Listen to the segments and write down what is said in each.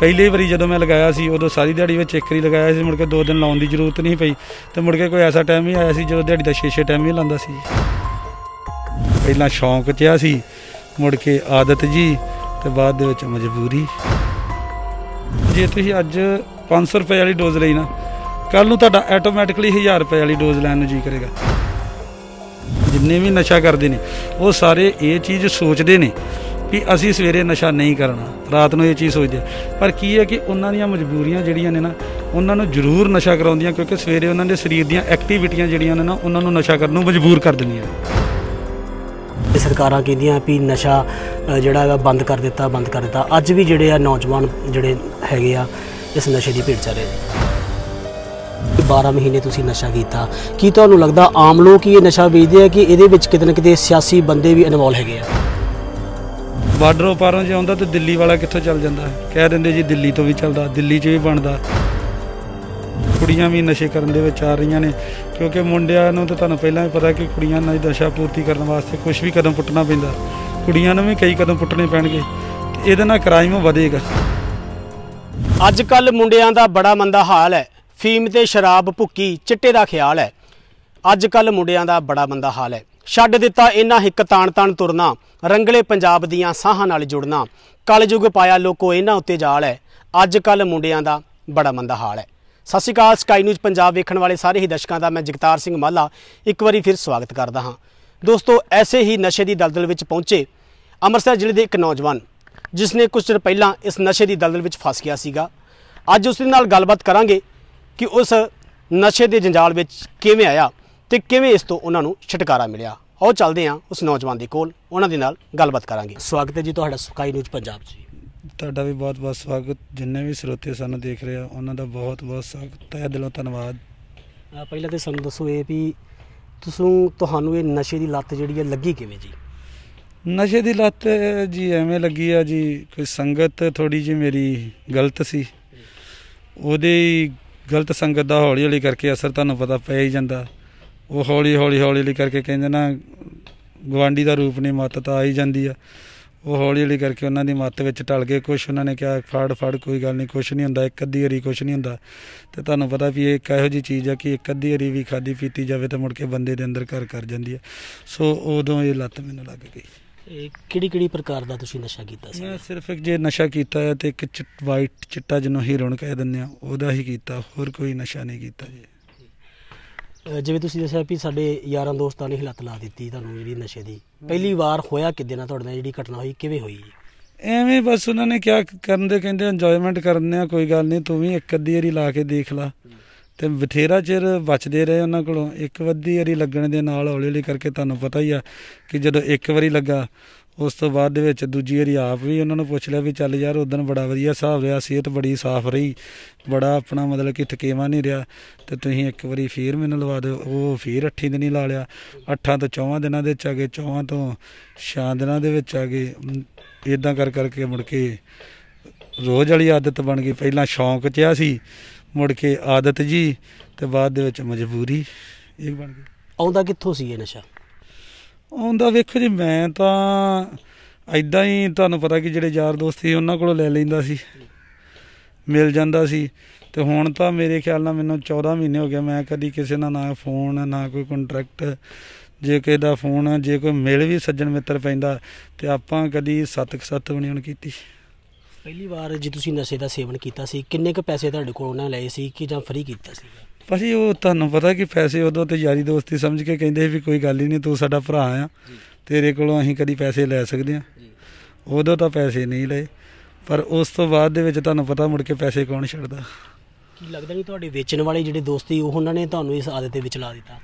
ਪਹਿਲੀ ਵਾਰੀ ਜਦੋਂ ਮੈਂ ਲਗਾਇਆ ਸੀ, ਉਦੋਂ ਸਾਰੀ ਦਿਹਾੜੀ ਵਿੱਚ ਇੱਕ ਵਾਰੀ ਲਗਾਇਆ ਸੀ, ਮੁੜ ਕੇ ਦੋ ਦਿਨ ਲਾਉਣ ਦੀ ਜ਼ਰੂਰਤ ਨਹੀਂ ਪਈ। ਤੇ ਮੁੜ ਕੇ ਕੋਈ ਐਸਾ ਟਾਈਮ ਹੀ ਆਇਆ ਸੀ, ਜਦੋਂ ਦਿਹਾੜੀ ਦਾ 6-6 ਟਾਈਮ ਹੀ ਲਾਉਂਦਾ ਸੀ। ਪਹਿਲਾਂ ਸ਼ੌਂਕ ਚਿਆ ਸੀ, ਮੁੜ ਕੇ ਆਦਤ ਜੀ, ਤੇ ਬਾਅਦ ਦੇ ਵਿੱਚ ਮਜਬੂਰੀ। ਜੇ ਤੁਸੀਂ ਅੱਜ 500 ਰੁਪਏ ਵਾਲੀ ਡੋਜ਼ ਲਈ ਨਾ ਕੱਲ ਨੂੰ ਤੁਹਾਡਾ ਆਟੋਮੈਟਿਕਲੀ 1000 ਰੁਪਏ ਵਾਲੀ ਡੋਜ਼ ਲੈਣ ਨੂੰ ਜੀ ਕਰੇਗਾ। ਜਿੰਨੇ ਵੀ ਨਸ਼ਾ ਕਰਦੇ ਨੇ, ਉਹ ਸਾਰੇ ਇਹ ਚੀਜ਼ ਸੋਚਦੇ ਨੇ ਕਿ ਅਸੀਂ ਸਵੇਰੇ ਨਸ਼ਾ ਨਹੀਂ ਕਰਨਾ, ਰਾਤ ਨੂੰ ਇਹ ਚੀਜ਼ ਸੋਚਦੇ ਪਰ ਕੀ ਹੈ ਕਿ ਉਹਨਾਂ ਦੀਆਂ ਮਜਬੂਰੀਆਂ ਜਿਹੜੀਆਂ ਨੇ ਨਾ, ਉਹਨਾਂ ਨੂੰ ਜ਼ਰੂਰ ਨਸ਼ਾ ਕਰਾਉਂਦੀਆਂ, ਕਿਉਂਕਿ ਸਵੇਰੇ ਉਹਨਾਂ ਦੇ ਸਰੀਰ ਦੀਆਂ ਐਕਟੀਵਿਟੀਆਂ ਜਿਹੜੀਆਂ ਨੇ ਨਾ, ਉਹਨਾਂ ਨੂੰ ਨਸ਼ਾ ਕਰਨ ਨੂੰ ਮਜਬੂਰ ਕਰ ਦਿੰਦੀਆਂ ਤੇ ਸਰਕਾਰਾਂ ਕਹਿੰਦੀਆਂ ਵੀ ਨਸ਼ਾ ਜਿਹੜਾ ਹੈਗਾ ਬੰਦ ਕਰ ਦਿੱਤਾ, ਬੰਦ ਕਰ ਦਿੱਤਾ। ਅੱਜ ਵੀ ਜਿਹੜੇ ਆ ਨੌਜਵਾਨ ਜਿਹੜੇ ਹੈਗੇ ਆ, ਇਸ ਨਸ਼ੇ ਦੀ ਭੇਟ ਚ ਰਹੇ ਨੇ। 12 ਮਹੀਨੇ ਤੁਸੀਂ ਨਸ਼ਾ ਕੀਤਾ। ਕੀ ਤੁਹਾਨੂੰ ਲੱਗਦਾ ਆਮ ਲੋਕ ਹੀ ਇਹ ਨਸ਼ਾ ਵੇਚਦੇ ਆ ਕਿ ਇਹਦੇ ਵਿੱਚ ਕਿਤੇ ਨਾ ਕਿਤੇ ਸਿਆਸੀ ਬੰਦੇ ਵੀ ਇਨਵੋਲ ਹੈਗੇ ਆ? ਬਾਰਡਰੋਂ ਪਾਰੋਂ ਜੇ ਆਉਂਦਾ ਤੇ ਦਿੱਲੀ ਵਾਲਾ ਕਿੱਥੋਂ ਚੱਲ ਜਾਂਦਾ? ਕਹਿ ਦਿੰਦੇ ਜੀ ਦਿੱਲੀ ਤੋਂ ਵੀ ਚੱਲਦਾ, ਦਿੱਲੀ 'ਚ ਵੀ ਬਣਦਾ। ਕੁੜੀਆਂ ਵੀ ਨਸ਼ੇ ਕਰਨ ਦੇ ਵਿੱਚ ਆ ਰਹੀਆਂ ਨੇ, ਕਿਉਂਕਿ ਮੁੰਡਿਆਂ ਨੂੰ ਤਾਂ ਤੁਹਾਨੂੰ ਪਹਿਲਾਂ ਹੀ ਪਤਾ ਕਿ ਕੁੜੀਆਂ ਨਾਲ ਨਸ਼ਾ ਪੂਰਤੀ ਕਰਨ ਵਾਸਤੇ ਕੁਝ ਵੀ ਕਦਮ ਪੁੱਟਣਾ ਪੈਂਦਾ। ਕੁੜੀਆਂ ਨੂੰ ਵੀ ਕਈ ਕਦਮ ਪੁੱਟਣੇ ਪੈਣਗੇ, ਤੇ ਇਹਦੇ ਨਾਲ ਕ੍ਰਾਈਮ ਵਧੇਗਾ। ਅੱਜ ਕੱਲ ਮੁੰਡਿਆਂ ਦਾ ਬੜਾ ਮੰਦਾ ਹਾਲ ਹੈ। ਫੀਮ ਤੇ ਸ਼ਰਾਬ, ਭੁੱਕੀ, ਚਿੱਟੇ ਦਾ ਖਿਆਲ ਹੈ। ਅੱਜ ਕੱਲ ਮੁੰਡਿਆਂ ਦਾ ਬੜਾ ਮੰਦਾ ਹਾਲ ਹੈ। ਛੱਡ ਦਿੱਤਾ ਇਹਨਾਂ ਹਿੱਕ ਤਾਣ ਤਾਣ ਤੁਰਨਾ, ਰੰਗਲੇ ਪੰਜਾਬ ਦੀਆਂ ਸਾਹਾਂ ਨਾਲ ਜੁੜਨਾ। ਕਲਯੁਗ ਪਾਇਆ ਲੋਕੋ ਇਹਨਾਂ ਉੱਤੇ ਜਾਲ ਹੈ। ਅੱਜ ਕੱਲ ਮੁੰਡਿਆਂ ਦਾ ਬੜਾ ਮੰਦਾ ਹਾਲ ਹੈ। ਸਤਿ ਸ਼੍ਰੀ ਅਕਾਲ, ਸਕਾਈ ਨਿਊਜ਼ ਪੰਜਾਬ ਵੇਖਣ ਵਾਲੇ ਸਾਰੇ ਹੀ ਦਰਸ਼ਕਾਂ ਦਾ ਮੈਂ ਜਗਤਾਰ ਸਿੰਘ ਮਾਲਾ ਇੱਕ ਵਾਰੀ ਫਿਰ ਸਵਾਗਤ ਕਰਦਾ ਹਾਂ। ਦੋਸਤੋ, ਐਸੇ ਹੀ ਨਸ਼ੇ ਦੀ ਦਲਦਲ ਵਿੱਚ ਪਹੁੰਚੇ ਅੰਮ੍ਰਿਤਸਰ ਜ਼ਿਲ੍ਹੇ ਦੇ ਇੱਕ ਨੌਜਵਾਨ ਜਿਸ ਨੇ ਕੁਝ ਚਿਰ ਪਹਿਲਾਂ ਇਸ ਨਸ਼ੇ ਦੀ ਦਲਦਲ ਵਿੱਚ ਫਸ ਗਿਆ ਸੀਗਾ। ਅੱਜ ਉਸ ਦੇ ਨਾਲ ਗੱਲਬਾਤ ਕਰਾਂਗੇ ਕਿ ਉਸ ਨਸ਼ੇ ਦੇ ਜੰਜਾਲ ਵਿੱਚ ਕਿਵੇਂ ਆਇਆ ਤੇ ਕਿਵੇਂ ਇਸ ਤੋਂ ਉਹਨਾਂ ਨੂੰ ਛੁਟਕਾਰਾ ਮਿਲਿਆ? ਆਓ ਚੱਲਦੇ ਹਾਂ ਉਸ ਨੌਜਵਾਨ ਦੇ ਕੋਲ ਉਹਨਾਂ ਦੇ ਨਾਲ ਗੱਲਬਾਤ ਕਰਾਂਗੇ। ਸਵਾਗਤ ਹੈ ਜੀ ਤੁਹਾਡਾ ਸਕਾਈ ਨਿਊਜ਼ ਪੰਜਾਬ 'ਚ ਤੁਹਾਡਾ ਵੀ ਬਹੁਤ-ਬਹੁਤ ਸਵਾਗਤ। ਜਿੰਨੇ ਵੀ ਸਰੋਤੇ ਸਾਨੂੰ ਦੇਖ ਰਹੇ ਆ ਉਹਨਾਂ ਦਾ ਬਹੁਤ-ਬਹੁਤ ਸਵਾਗਤ। ਤਹਿ ਦਿਲੋਂ ਧੰਨਵਾਦ। ਪਹਿਲਾਂ ਤੇ ਸਾਨੂੰ ਦੱਸੋ ਇਹ ਵੀ ਤੁਸੀਂ ਤੁਹਾਨੂੰ ਇਹ ਨਸ਼ੇ ਦੀ ਲੱਤ ਜਿਹੜੀ ਹੈ ਲੱਗੀ ਕਿਵੇਂ ਜੀ? ਨਸ਼ੇ ਦੀ ਲੱਤ ਜੀ ਐਵੇਂ ਲੱਗੀ ਆ ਜੀ ਕੋਈ ਸੰਗਤ ਥੋੜੀ ਜੀ ਮੇਰੀ ਗਲਤ ਸੀ। ਉਹਦੇ ਗਲਤ ਸੰਗਤ ਦਾ ਹੌਲੀ ਹੌਲੀ ਕਰਕੇ ਅਸਰ ਤੁਹਾਨੂੰ ਪਤਾ ਪੈ ਹੀ ਜਾਂਦਾ। ਉਹ ਹੌਲੀ ਹੌਲੀ ਹੌਲੀ ਹੌਲੀ ਕਰਕੇ ਕਹਿੰਦੇ ਨਾ ਗਵਾਂਡੀ ਦਾ ਰੂਪ ਨਹੀਂ ਮੱਤ ਤਾਂ ਆ ਹੀ ਜਾਂਦੀ ਆ। ਉਹ ਹੌਲੀ ਹੌਲੀ ਕਰਕੇ ਉਹਨਾਂ ਦੀ ਮੱਤ ਵਿੱਚ ਢਲ ਗਏ ਕੁਛ ਉਹਨਾਂ ਨੇ ਕਿਹਾ ਫੜ ਫੜ ਕੋਈ ਗੱਲ ਨਹੀਂ ਕੁਛ ਨਹੀਂ ਹੁੰਦਾ ਇੱਕ ਅੱਧੀ ਵਾਰੀ ਕੁਛ ਨਹੀਂ ਹੁੰਦਾ। ਤੇ ਤੁਹਾਨੂੰ ਪਤਾ ਵੀ ਇਹ ਇੱਕ ਇਹੋ ਜੀ ਚੀਜ਼ ਆ ਕਿ ਇੱਕ ਅੱਧੀ ਵਾਰੀ ਵੀ ਖਾਦੀ ਪੀਤੀ ਜਾਵੇ ਤਾਂ ਮੁੜ ਕੇ ਬੰਦੇ ਦੇ ਅੰਦਰ ਘਰ ਕਰ ਜਾਂਦੀ ਆ। ਸੋ ਉਦੋਂ ਇਹ ਲੱਤ ਮੈਨੂੰ ਲੱਗ ਗਈ। ਇਹ ਕਿਹੜੀ ਕਿਹੜੀ ਪ੍ਰਕਾਰ ਦਾ ਤੁਸੀਂ ਨਸ਼ਾ ਕੀਤਾ ਸੀ? ਮੈਂ ਸਿਰਫ ਇੱਕ ਜੇ ਨਸ਼ਾ ਕੀਤਾ ਹੈ ਤੇ ਇੱਕ ਵਾਈਟ ਚਿੱਟਾ ਜਿਹਨੂੰ ਹੀਰੋਨ ਕਹਿ ਦਿੰਦੇ ਆ ਉਹਦਾ ਹੀ ਕੀਤਾ ਹੋਰ ਕੋਈ ਨਸ਼ਾ ਨਹੀਂ ਕੀਤਾ ਜੀ। ਜਿਵੇਂ ਤੁਸੀਂ ਦੱਸਿਆ ਵੀ ਸਾਡੇ ਯਾਰਾਂ ਦੋਸਤਾਂ ਨੇ ਹੀ ਲਾ ਦਿੱਤੀ ਤੁਹਾਨੂੰ ਜਿਹੜੀ ਨਸ਼ੇ ਦੀ। ਪਹਿਲੀ ਵਾਰ ਹੋਇਆ ਕਿਦਾਂ ਨਾਲ ਤੁਹਾਡੇ ਨਾਲ ਜਿਹੜੀ ਘਟਨਾ ਹੋਈ, ਕਿਵੇਂ ਹੋਈ? ਐਵੇਂ ਬਸ ਉਹਨਾਂ ਨੇ ਕਿਹਾ ਕਰਨ ਦੇ ਕਹਿੰਦੇ ਇੰਜੋਇਮੈਂਟ ਕਰਨੇ ਆ, ਕੋਈ ਗੱਲ ਨਹੀਂ, ਤੂੰ ਵੀ ਇੱਕ ਅੱਧੀ ਵਾਰੀ ਲਾ ਕੇ ਦੇਖ ਲਾ। ਤੇ ਬਥੇਰਾ ਚਿਰ ਬਚਦੇ ਰਹੇ ਉਹਨਾਂ ਕੋਲੋਂ। ਇੱਕ ਅੱਧੀ ਵਾਰੀ ਲੱਗਣ ਦੇ ਨਾਲ ਹੌਲੀ ਹੌਲੀ ਕਰਕੇ ਤੁਹਾਨੂੰ ਪਤਾ ਹੀ ਆ ਕਿ ਜਦੋਂ ਇੱਕ ਵਾਰੀ ਲੱਗਾ ਉਸ ਤੋਂ ਬਾਅਦ ਦੇ ਵਿੱਚ ਦੂਜੀ ਵਾਰੀ ਆਪ ਵੀ ਉਹਨਾਂ ਨੂੰ ਪੁੱਛ ਲਿਆ ਵੀ ਚੱਲ ਯਾਰ ਉਦੋਂ ਬੜਾ ਵਧੀਆ ਹਿਸਾਬ ਰਿਹਾ, ਸਿਹਤ ਬੜੀ ਸਾਫ਼ ਰਹੀ, ਬੜਾ ਆਪਣਾ ਮਤਲਬ ਕਿ ਥਕੇਵਾ ਨਹੀਂ ਰਿਹਾ ਤੇ ਤੁਸੀਂ ਇੱਕ ਵਾਰੀ ਫੇਰ ਮੈਨੂੰ ਲਵਾ ਦਿਓ। ਉਹ ਫੇਰ 8 ਦਿਨ ਹੀ ਲਾ ਲਿਆ। 8 ਤੋਂ 14 ਦਿਨਾਂ ਦੇ ਵਿੱਚ ਆ ਗਏ 14 ਤੋਂ 6 ਦਿਨਾਂ ਦੇ ਵਿੱਚ ਆ ਗਏ। ਇਦਾਂ ਕਰ ਕਰਕੇ ਮੁੜ ਕੇ ਰੋਜ਼ ਵਾਲੀ ਆਦਤ ਬਣ ਗਈ। ਪਹਿਲਾਂ ਸ਼ੌਂਕ 'ਚ ਆ ਸੀ, ਮੁੜ ਕੇ ਆਦਤ ਜੀ ਤੇ ਬਾਅਦ ਦੇ ਵਿੱਚ ਮਜਬੂਰੀ ਇਹ ਬਣ ਗਈ। ਆਉਂਦਾ ਕਿੱਥੋਂ ਸੀ ਇਹ ਨਸ਼ਾ? ਆਉਂਦਾ ਵੇਖੋ ਜੀ, ਮੈਂ ਤਾਂ ਐਦਾਂ ਹੀ ਤੁਹਾਨੂੰ ਪਤਾ ਕਿ ਜਿਹੜੇ ਯਾਰ ਦੋਸਤ ਸੀ, ਉਹਨਾਂ ਕੋਲੋਂ ਲੈ ਲੈਂਦਾ ਸੀ। ਮਿਲ ਜਾਂਦਾ ਸੀ। ਤੇ ਹੁਣ ਤਾਂ ਮੇਰੇ ਖਿਆਲ ਨਾਲ ਮੈਨੂੰ 14 ਮਹੀਨੇ ਹੋ ਗਿਆ ਮੈਂ ਕਦੀ ਕਿਸੇ ਨਾਲ ਨਾ ਫੋਨ, ਨਾ ਕੋਈ ਕੰਟਰੈਕਟ ਜੇ ਕਿਸੇ ਦਾ ਫੋਨ, ਜੇ ਕੋਈ ਮਿਲ ਵੀ ਸੱਜਣ ਮਿੱਤਰ ਪੈਂਦਾ, ਤੇ ਆਪਾਂ ਕਦੀ ਸੱਤ ਕੁ ਸੱਤ ਵੀ ਨਹੀਂ ਕੀਤੀ। ਪਹਿਲੀ ਵਾਰ ਜੇ ਤੁਸੀਂ ਨਸ਼ੇ ਦਾ ਸੇਵਨ ਕੀਤਾ ਸੀ, ਕਿੰਨੇ ਕੁ ਪੈਸੇ ਤੁਹਾਡੇ ਕੋਲ ਉਹਨਾਂ ਲਏ ਸੀ ਕਿ ਜਾਂ ਫ੍ਰੀ ਕੀਤਾ ਸੀ? ਭਾਜੀ ਉਹ ਤੁਹਾਨੂੰ ਪਤਾ ਕਿ ਪੈਸੇ ਉਦੋਂ ਤੇ ਯਾਰੀ ਦੋਸਤੀ ਸਮਝ ਕੇ ਕਹਿੰਦੇ ਵੀ ਕੋਈ ਗੱਲ ਹੀ ਨਹੀਂ ਤੂੰ ਸਾਡਾ ਭਰਾ ਆ। ਤੇਰੇ ਕੋਲੋਂ ਅਸੀਂ ਕਦੀ ਪੈਸੇ ਲੈ ਸਕਦੇ ਆ ਉਦੋਂ ਤਾਂ ਪੈਸੇ ਨਹੀਂ ਲਏ। ਪਰ ਉਸ ਤੋਂ ਬਾਅਦ ਦੇ ਵਿੱਚ ਤੁਹਾਨੂੰ ਪਤਾ ਮੁੜ ਕੇ ਪੈਸੇ ਕੌਣ ਛੱਡਦਾ। ਕੀ ਲੱਗਦਾ ਨਹੀਂ ਤੁਹਾਡੇ ਵੇਚਣ ਵਾਲੇ ਜਿਹੜੇ ਦੋਸਤੀ ਉਹ ਉਹਨਾਂ ਨੇ ਤੁਹਾਨੂੰ ਇਸ ਆਦਤ ਦੇ ਵਿੱਚ ਲਾ ਦਿੱਤਾ?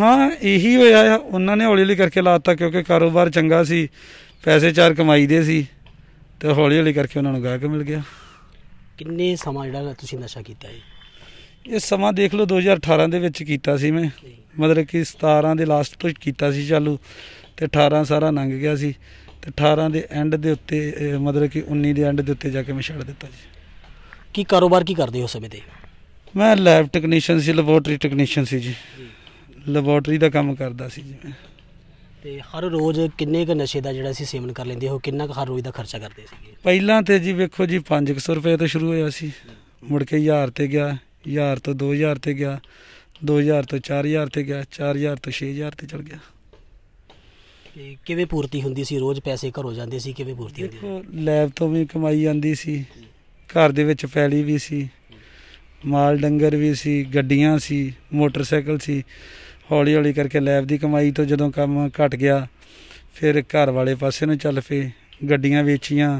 ਹਾਂ ਇਹੀ ਹੋਇਆ ਆ। ਉਹਨਾਂ ਨੇ ਹੌਲੀ ਹੌਲੀ ਕਰਕੇ ਲਾਤਾ ਕਿਉਂਕਿ ਕਾਰੋਬਾਰ ਚੰਗਾ ਸੀ ਪੈਸੇ ਚਾਰ ਕਮਾਈਦੇ ਸੀ ਤੇ ਹੌਲੀ ਹੌਲੀ ਕਰਕੇ ਉਹਨਾਂ ਨੂੰ ਗਾਹਕ ਮਿਲ ਗਿਆ। ਕਿੰਨੇ ਸਮਾਂ ਜਿਹੜਾ ਤੁਸੀਂ ਨਸ਼ਾ ਕੀਤਾ ਹੈ ਇਹ ਸਮਾਂ ਦੇਖ ਲਓ 2018 ਦੇ ਵਿੱਚ ਕੀਤਾ ਸੀ ਮੈਂ। ਮਤਲਬ ਕਿ 17 ਦੇ ਲਾਸਟ ਤੋਂ ਕੀਤਾ ਸੀ ਚਾਲੂ ਤੇ 18 ਸਾਰਾ ਲੰਘ ਗਿਆ ਸੀ। ਤੇ 18 ਦੇ ਐਂਡ ਦੇ ਉੱਤੇ ਮਤਲਬ ਕਿ 19 ਦੇ ਐਂਡ ਦੇ ਉੱਤੇ ਜਾ ਕੇ ਮੈਂ ਛੱਡ ਦਿੱਤਾ ਜੀ। ਕੀ ਕਾਰੋਬਾਰ ਕੀ ਕਰਦੇ ਹੋ ਸਮੇਂ ਤੇ? ਮੈਂ ਲੈਬ ਟੈਕਨੀਸ਼ੀਅਨ ਸੀ ਲੈਬੋਰਟਰੀ ਟੈਕਨੀਸ਼ੀਅਨ ਸੀ ਜੀ। ਲੈਬੋਰਟਰੀ ਦਾ ਕੰਮ ਕਰਦਾ ਸੀ ਜੀ ਮੈਂ। ਤੇ ਹਰ ਰੋਜ਼ ਕਿੰਨੇ ਕੁ ਨਸ਼ੇ ਦਾ ਜਿਹੜਾ ਸੀ ਸੇਵਨ ਕਰ ਲੈਂਦੇ ਹੋ? ਕਿੰਨਾ ਕੁ ਹਰ ਰੋਜ਼ ਦਾ ਖਰਚਾ ਕਰਦੇ ਸੀਗੇ? ਪਹਿਲਾਂ ਤੇ ਜੀ ਵੇਖੋ ਜੀ 500 ਰੁਪਏ ਤੋਂ ਸ਼ੁਰੂ ਹੋਇਆ ਸੀ। ਮੁੜ ਕੇ 1000 ਤੇ ਗਿਆ। 1000 ਤੋਂ 2000 ਤੇ ਗਿਆ 2000 ਤੋਂ 4000 ਤੇ ਗਿਆ 4000 ਤੋਂ 6000 ਤੇ ਚੜ ਗਿਆ। ਤੇ ਕਿਵੇਂ ਪੂਰਤੀ ਹੁੰਦੀ ਸੀ? ਰੋਜ਼ ਪੈਸੇ ਘਰੋਂ ਜਾਂਦੇ ਸੀ ਕਿਵੇਂ ਪੂਰਤੀ ਹੁੰਦੀ ਸੀ ਦੇਖੋ ਲੈਬ ਤੋਂ ਵੀ ਕਮਾਈ ਜਾਂਦੀ ਸੀ ਘਰ ਦੇ ਵਿੱਚ ਪੈਲੀ ਵੀ ਸੀ ਮਾਲ ਡੰਗਰ ਵੀ ਸੀ ਗੱਡੀਆਂ ਸੀ ਮੋਟਰਸਾਈਕਲ ਸੀ। ਹੌਲੀ ਹੌਲੀ ਕਰਕੇ ਲੈਬ ਦੀ ਕਮਾਈ ਤੋਂ ਜਦੋਂ ਕੰਮ ਘਟ ਗਿਆ ਫਿਰ ਘਰ ਵਾਲੇ ਪਾਸੇ ਨੂੰ ਚੱਲ ਪਏ ਗੱਡੀਆਂ ਵੇਚੀਆਂ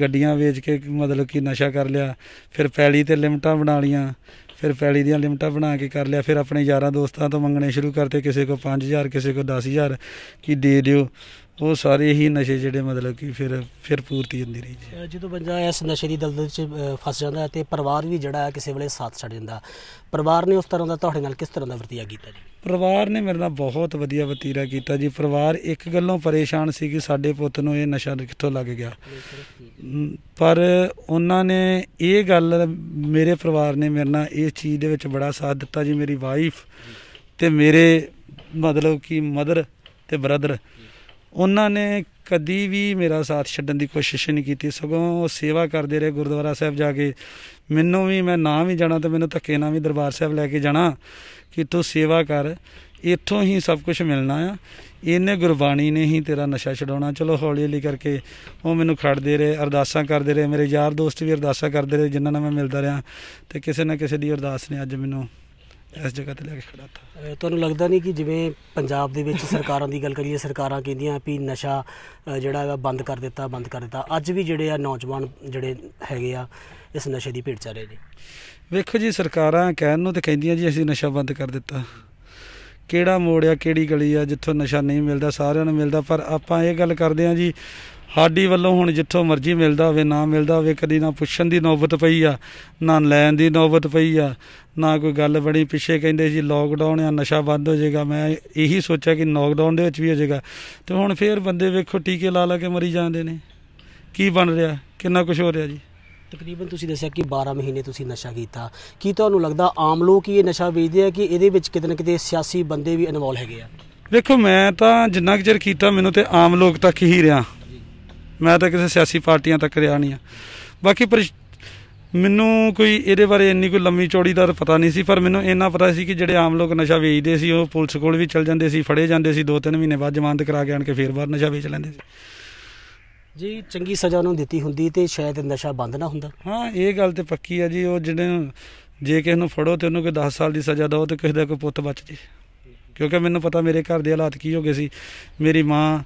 ਗੱਡੀਆਂ ਵੇਚ ਕੇ ਮਤਲਬ ਕਿ ਨਸ਼ਾ ਕਰ ਲਿਆ, ਫਿਰ ਪੈਲੀ ਤੇ ਲਿਮਟਾਂ ਬਣਾ ਲੀਆਂ ਫਿਰ ਪੈਲੀ ਦੀਆਂ ਲਿਮਟਾਂ ਬਣਾ ਕੇ ਕਰ ਲਿਆ, ਫਿਰ ਆਪਣੇ ਯਾਰਾਂ ਦੋਸਤਾਂ ਤੋਂ ਮੰਗਣੇ ਸ਼ੁਰੂ ਕਰਤੇ, ਕਿਸੇ ਕੋ 5000 ਕਿਸੇ ਕੋ 10000 ਕਿ ਦੇ ਦਿਓ। ਉਹ ਸਾਰੇ ਹੀ ਨਸ਼ੇ ਜਿਹੜੇ ਮਤਲਬ ਕਿ ਫਿਰ ਫਿਰ ਪੂਰਤੀ ਹੁੰਦੀ ਰਹੀ ਜੀ। ਜਦੋਂ ਬੰਦਾ ਇਸ ਨਸ਼ੇ ਦੀ ਦਲਦਲ 'ਚ ਫਸ ਜਾਂਦਾ ਹੈ ਤੇ ਪਰਿਵਾਰ ਵੀ ਜਿਹੜਾ ਹੈ ਕਿਸੇ ਵੇਲੇ ਸਾਥ ਛੱਡ ਜਾਂਦਾ ਪਰਿਵਾਰ ਨੇ ਉਸ ਤਰ੍ਹਾਂ ਦਾ ਤੁਹਾਡੇ ਨਾਲ ਕਿਸ ਤਰ੍ਹਾਂ ਦਾ ਵਰਤੀਆ ਕੀਤਾ ਜੀ? ਪਰਿਵਾਰ ਨੇ ਮੇਰੇ ਨਾਲ ਬਹੁਤ ਵਧੀਆ ਵਤੀਰਾ ਕੀਤਾ ਜੀ। ਪਰਿਵਾਰ ਇੱਕ ਗੱਲੋਂ ਪਰੇਸ਼ਾਨ ਸੀ ਕਿ ਸਾਡੇ ਪੁੱਤ ਨੂੰ ਇਹ ਨਸ਼ਾ ਕਿੱਥੋਂ ਲੱਗ ਗਿਆ। ਪਰ ਉਹਨਾਂ ਨੇ ਇਹ ਗੱਲ ਮੇਰੇ ਪਰਿਵਾਰ ਨੇ ਮੇਰੇ ਨਾਲ ਇਸ ਚੀਜ਼ ਦੇ ਵਿੱਚ ਬੜਾ ਸਾਥ ਦਿੱਤਾ ਜੀ। ਮੇਰੀ ਵਾਈਫ ਤੇ ਮੇਰੇ ਮਤਲਬ ਕਿ ਮਦਰ ਤੇ ਬ੍ਰਦਰ ਉਹਨਾਂ ਨੇ ਕਦੀ ਵੀ ਮੇਰਾ ਸਾਥ ਛੱਡਣ ਦੀ ਕੋਸ਼ਿਸ਼ ਨਹੀਂ ਕੀਤੀ। ਸਗੋਂ ਉਹ ਸੇਵਾ ਕਰਦੇ ਰਹੇ ਗੁਰਦੁਆਰਾ ਸਾਹਿਬ ਜਾ ਕੇ। ਮੈਨੂੰ ਵੀ, ਮੈਂ ਨਾ ਵੀ ਜਾਣਾ ਤੇ ਮੈਨੂੰ ਧੱਕੇ ਨਾਲ ਵੀ ਦਰਬਾਰ ਸਾਹਿਬ ਲੈ ਕੇ ਜਾਣਾ ਕਿ ਤੂੰ ਸੇਵਾ ਕਰ। ਇੱਥੋਂ ਹੀ ਸਭ ਕੁਝ ਮਿਲਣਾ ਆ। ਇਹਨੇ ਗੁਰਬਾਣੀ ਨੇ ਹੀ ਤੇਰਾ ਨਸ਼ਾ ਛਡਾਉਣਾ। ਚਲੋ ਹੌਲੀ ਹੌਲੀ ਕਰਕੇ ਉਹ ਮੈਨੂੰ ਖੜਦੇ ਰਹੇ, ਅਰਦਾਸਾਂ ਕਰਦੇ ਰਹੇ। ਮੇਰੇ ਯਾਰ ਦੋਸਤ ਵੀ ਅਰਦਾਸਾਂ ਕਰਦੇ ਰਹੇ, ਜਿਨ੍ਹਾਂ ਨਾਲ ਮੈਂ ਮਿਲਦਾ ਰਿਹਾ। ਤੇ ਕਿਸੇ ਨਾ ਕਿਸੇ ਦੀ ਅਰਦਾਸ ਨੇ ਅੱਜ ਮੈਨੂੰ ਇਸ ਜਗ੍ਹਾ ਤੇ ਲੈ ਕੇ ਖੜਾਤਾ ਅਹ, ਤੁਹਾਨੂੰ ਲੱਗਦਾ ਨਹੀਂ ਕਿ ਜਿਵੇਂ ਪੰਜਾਬ ਦੇ ਵਿੱਚ ਸਰਕਾਰਾਂ ਦੀ ਗੱਲ ਕਰੀਏ ਸਰਕਾਰਾਂ ਕਹਿੰਦੀਆਂ ਵੀ ਨਸ਼ਾ ਜਿਹੜਾ ਹੈਗਾ ਬੰਦ ਕਰ ਦਿੱਤਾ ਬੰਦ ਕਰ ਦਿੱਤਾ। ਅੱਜ ਵੀ ਜਿਹੜੇ ਆ ਨੌਜਵਾਨ ਜਿਹੜੇ ਹੈਗੇ ਆ ਇਸ ਨਸ਼ੇ ਦੀ ਭੇਟ ਚ ਰਹੇ ਨੇ। ਵੇਖੋ ਜੀ ਸਰਕਾਰਾਂ ਕਹਿਣ ਨੂੰ ਤੇ ਕਹਿੰਦੀਆਂ ਜੀ ਅਸੀਂ ਨਸ਼ਾ ਬੰਦ ਕਰ ਦਿੱਤਾ। ਕਿਹੜਾ ਮੋੜ ਆ ਕਿਹੜੀ ਗਲੀ ਆ ਜਿੱਥੋਂ ਨਸ਼ਾ ਨਹੀਂ ਮਿਲਦਾ ਸਾਰਿਆਂ ਨੂੰ ਮਿਲਦਾ। ਪਰ ਆਪਾਂ ਇਹ ਗੱਲ ਕਰਦੇ ਆ ਜੀ ਸਾਡੀ ਵੱਲੋਂ ਹੁਣ ਜਿੱਥੋਂ ਮਰਜ਼ੀ ਮਿਲਦਾ ਹੋਵੇ ਨਾ ਮਿਲਦਾ ਹੋਵੇ ਕਦੀ ਨਾ ਪੁੱਛਣ ਦੀ ਨੌਬਤ ਪਈ ਆ ਨਾ ਲੈਣ ਦੀ ਨੌਬਤ ਪਈ ਆ ਨਾ ਕੋਈ ਗੱਲ ਬਣੀ ਪਿੱਛੇ ਕਹਿੰਦੇ ਜੀ ਲੋਕਡਾਊਨ ਆ ਨਸ਼ਾ ਬੰਦ ਹੋ ਜਾਏਗਾ ਮੈਂ ਇਹੀ ਸੋਚਿਆ ਕਿ ਲੋਕਡਾਊਨ ਦੇ ਵਿੱਚ ਵੀ ਹੋ ਜਾਏਗਾ। ਤੇ ਹੁਣ ਫੇਰ ਬੰਦੇ ਵੇਖੋ ਟੀਕੇ ਲਾ ਲਾ ਕੇ ਮਰੀ ਜਾਂਦੇ ਨੇ। ਕੀ ਬਣ ਰਿਹਾ? ਕਿੰਨਾ ਕੁਝ ਹੋ ਰਿਹਾ ਜੀ? ਤਕਰੀਬਨ ਤੁਸੀਂ ਦੱਸਿਆ ਕਿ 12 ਮਹੀਨੇ ਤੁਸੀਂ ਨਸ਼ਾ ਕੀਤਾ। ਕੀ ਤੁਹਾਨੂੰ ਲੱਗਦਾ ਆਮ ਲੋਕ ਹੀ ਇਹ ਨਸ਼ਾ ਵੇਚਦੇ ਆ ਕਿ ਇਹਦੇ ਵਿੱਚ ਕਿਤੇ ਨਾ ਕਿਤੇ ਸਿਆਸੀ ਬੰਦੇ ਵੀ ਇਨਵੋਲ ਹੈਗੇ ਆ? ਵੇਖੋ ਮੈਂ ਤਾਂ ਜਿੰਨਾ ਕੁ ਚਿਰ ਕੀਤਾ ਮੈਨੂੰ ਤੇ ਆਮ ਲੋਕ ਤੱਕ ਹੀ ਰਿਹਾ। ਮੈਂ ਤਾਂ ਕਿਸੇ ਸਿਆਸੀ ਪਾਰਟੀਆਂ ਤੱਕ ਰਿਹਾ ਨਹੀਂ ਆ। ਬਾਕੀ ਮੈਨੂੰ ਕੋਈ ਇਹਦੇ ਬਾਰੇ ਇੰਨੀ ਕੋਈ ਲੰਮੀ ਚੌੜੀ ਦਾ ਪਤਾ ਨਹੀਂ ਸੀ ਪਰ ਮੈਨੂੰ ਇੰਨਾ ਪਤਾ ਸੀ ਕਿ ਜਿਹੜੇ ਆਮ ਲੋਕ ਨਸ਼ਾ ਵੇਚਦੇ ਸੀ ਉਹ ਪੁਲਿਸ ਕੋਲ ਵੀ ਚਲ ਜਾਂਦੇ ਸੀ ਫੜੇ ਜਾਂਦੇ ਸੀ ਦੋ ਤਿੰਨ ਮਹੀਨੇ ਬਾਅਦ ਜ਼ਮਾਨਤ ਕਰਾ ਕੇ ਆਣ ਕੇ ਫੇਰ ਬਾਹਰ ਨਸ਼ਾ ਵੇਚ ਲੈਂਦੇ ਸੀ। ਜੀ ਚੰਗੀ ਸਜ਼ਾ ਉਹਨੂੰ ਦਿੱਤੀ ਹੁੰਦੀ ਤੇ ਸ਼ਾਇਦ ਨਸ਼ਾ ਬੰਦ ਨਾ ਹੁੰਦਾ। ਹਾਂ ਇਹ ਗੱਲ ਤੇ ਪੱਕੀ ਆ ਜੀ ਉਹ ਜਿਹੜੇ ਜੇ ਕਿਸੇ ਨੂੰ ਫੜੋ ਤੇ ਉਹਨੂੰ ਕੋਈ 10 ਸਾਲ ਦੀ ਸਜ਼ਾ ਦਿਓ ਤੇ ਕਿਸੇ ਦਾ ਕੋਈ ਪੁੱਤ ਬਚ ਜੇ। ਕਿਉਂਕਿ ਮੈਨੂੰ ਪਤਾ ਮੇਰੇ ਘਰ ਦੇ ਹਾਲਾਤ ਕੀ ਹੋ ਗਏ ਸੀ। ਮੇਰੀ ਮਾਂ